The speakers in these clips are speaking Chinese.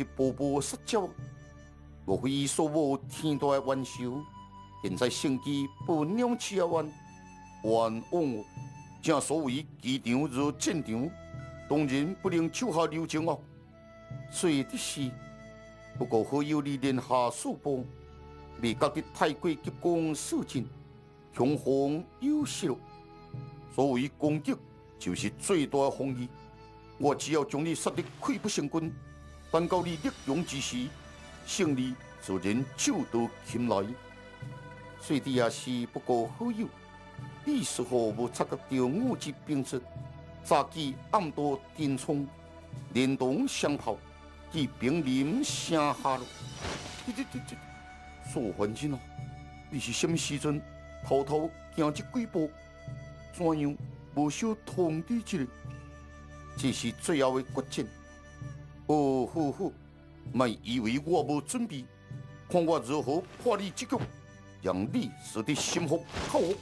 一步步失脚，莫非所无天大的冤仇，现在性机不两起啊冤，冤枉正所谓机场如战场，当然不能手下留情哦。以的是，不过好友你连下数步，未觉得太过急功似进，雄风优秀。所谓攻击，就是最大的防御。我只要将你杀得溃不成军，等到你力勇之时，胜利自然就到前来。水弟也是不过好友，你是何无察觉到我之兵卒？早起暗多点冲，连同相炮，及兵临城下了。这这这这，苏焕金哦，你是什么时阵偷偷行这几步？怎样无受通知之？这是最后的决战。哦呼呼，莫以为我无准备，看我如何破你这局，让你死得心服口服。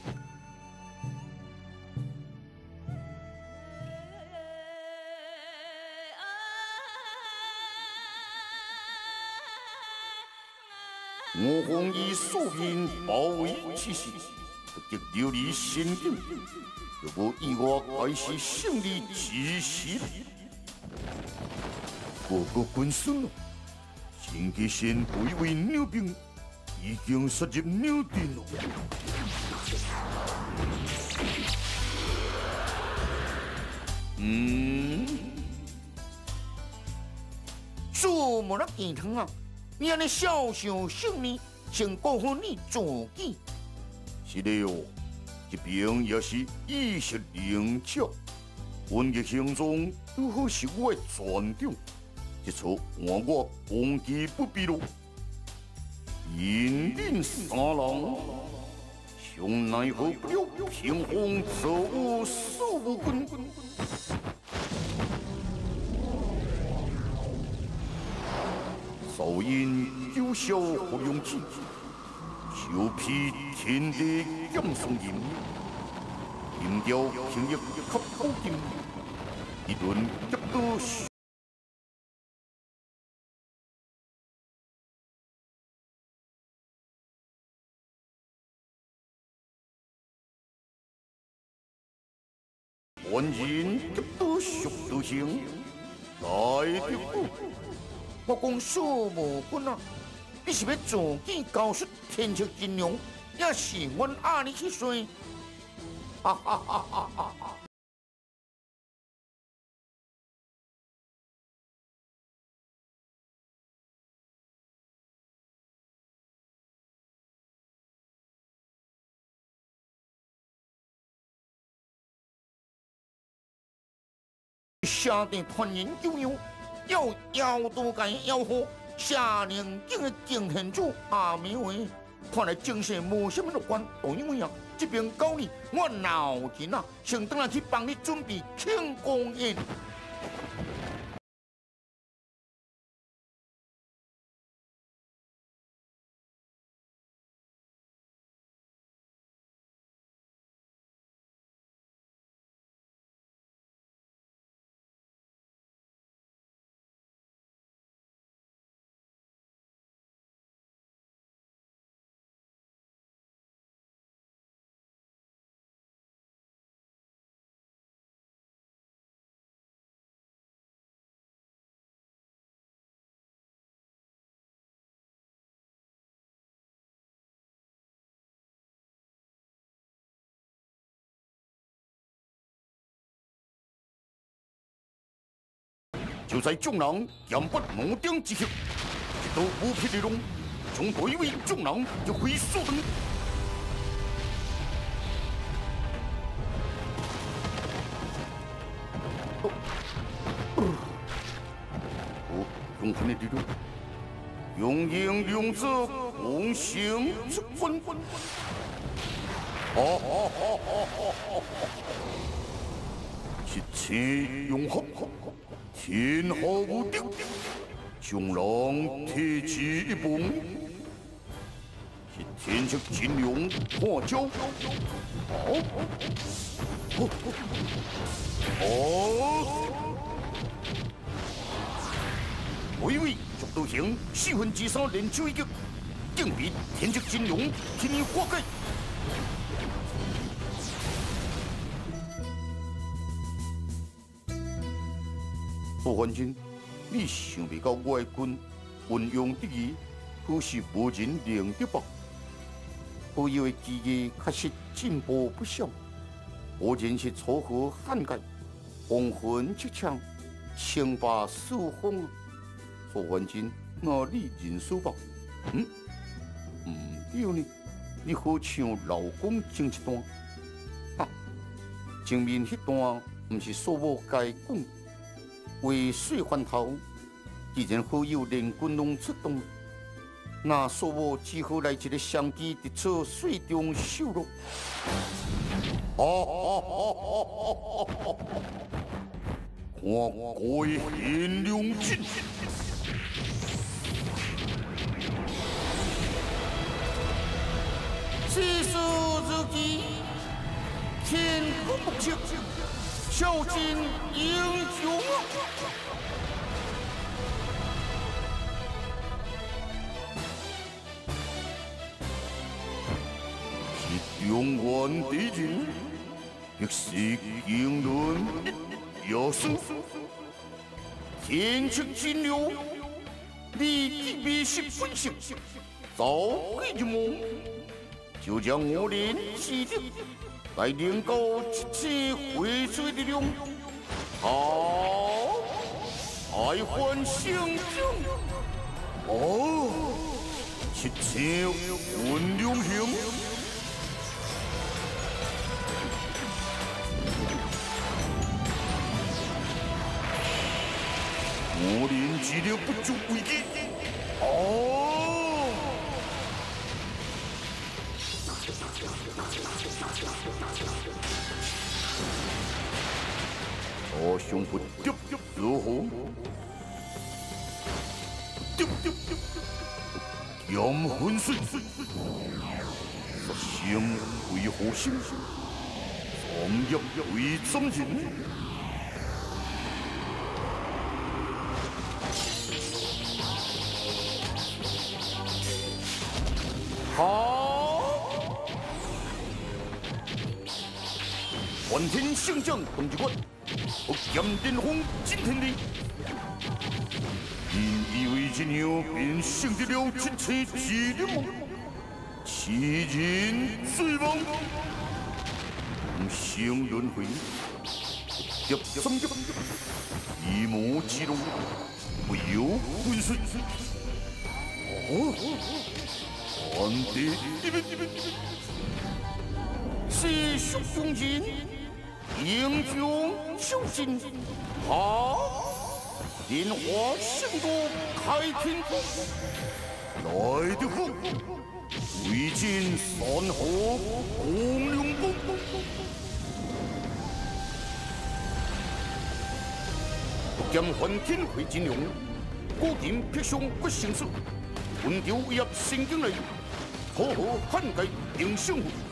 我方以数兵包围之时，不得流离心境。如果意外，该是胜利之时。各个军师，秦吉先归为 neu 兵，已经杀入 neu 殿了。嗯，苏木那健康啊，你安尼小小胜利，先过好你自己。是的哦。这边也是意识灵巧，文艺行中都好是我的船长，这次换我攻击不必了。引领三郎，从奈何不了平衡错误数分。少因有效不用气。就披天地将松银，银雕平日刻高金，一顿一刀万人一刀血都行，来得不？我讲数目军啊！你是要自己交出天赐金龙，也是阮阿你去说？哈哈哈哈哈哈！下定团圆酒肉，要要多间要好。夏令营的正天子阿明话，看来精神无什么乐观。都因为啊，这边搞你，我脑筋啊，想等下去帮你准备庆功宴。就在众人严不怒顶之刻，一道无匹的龙从对位众人就飞速登。哦，用他的力量，用英用智，共行出分。哦哦哦哦哦哦！一切用好。天下无敌，将龙铁骑一步，是天出金龙破招。哦哦哦！微微速度型四分之三连手一击，竟比天职金龙天衣化解。杜焕军，你想不到外军运用得宜，可是无人能敌吧？我以为机器确实进步不少，果然是楚河汉界，红魂出枪，枪把四风。杜焕军，那你认输吧？嗯？唔对呢，你好像老公前一段，哈，前面迄段唔是苏某该讲。为水翻头，既然好友连军拢出动，那苏某只好来一个相机直出水中收落。哦哦哦哦哦哦！看鬼天良尽，世事如棋，天可不测。孝敬英雄啊！是中原敌人，亦是英伦有数。天赐金流，你的必须分析，早会一幕，就将我连击掉。来领够七次回水的量，好，爱欢声声，哦，七次运量行，我连治疗不足危机，哦。我胸脯丢如何？丢丢丢！阳魂碎，心为何心？红叶为怎人？好，万天圣将董志官。我剑巅峰惊天地，因以为这样便胜得了七切之人七人罪亡，生轮回，劫三劫，一魔之龙，不由昏睡。哦，皇帝，是蜀中人。英雄修行，好，莲花圣都开天宫，来得好，挥剑山河红龙宫，剑换天会金龙，古剑劈胸不成事，温州威压新京内，好好汉界定胜负。